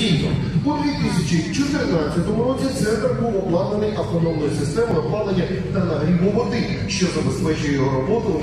самостійно. У 2014 році центр був обладнаний автономною системою опалення та нагріву води, що забезпечує його роботу